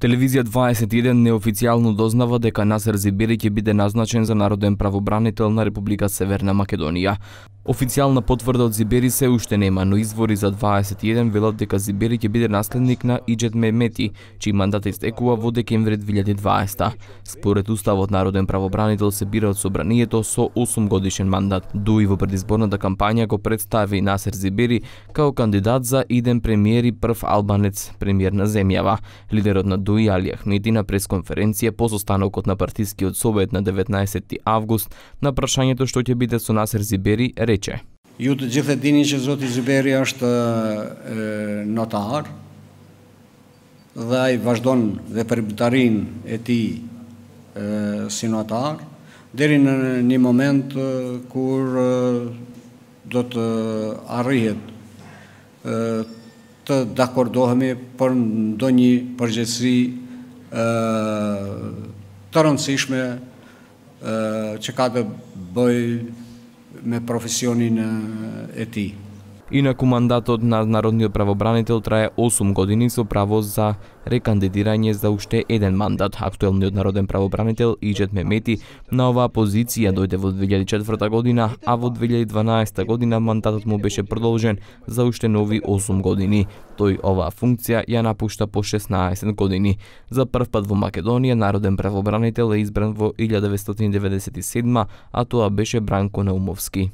Телевизија 21 неофицијално дознава дека Насер Зибери ќе биде назначен за народен правобранител на Република Северна Македонија. Официјална потврда од Зибери се уште нема, но извори за 21 велат дека Зибери ќе биде наследник на Иджет Мемети, чиј мандат истекува во декември 2020. Според Уставот, народен правобранител се бира од собранието со 8 годишен мандат. Дуи во предизборната кампања го представи Насер Зибери као кандидат за иден премиер и прв албанец премиер на земјава. Лидерот на Дуи Али Ахмеди на пресконференција по состанокот на партискиот совет на 19 август на прашањето што ќе биде со Насер Зибери Bereqe. Ju të gjithë e dini që Zoti Zyberi është notar dhe ai vazhdon dhe përmbëtarin e tij si notar deri në një moment kur do të arrihet të dakordohemi për ndonjë përgjegjësi të rëndësishme që ka të bëjë me profesionin e tij. Инаку мандатот на народниот правобранител трае 8 години со право за рекандидирање за уште еден мандат. Актуелниот народен правобранител Иджет Мемети на оваа позиција дојде во 2004 година, а во 2012 година мандатот му беше продолжен за уште нови 8 години. Тој оваа функција ја напушта по 16 години. За прв пат во Македонија народен правобранител е избран во 1997, а тоа беше Бранко Наумовски.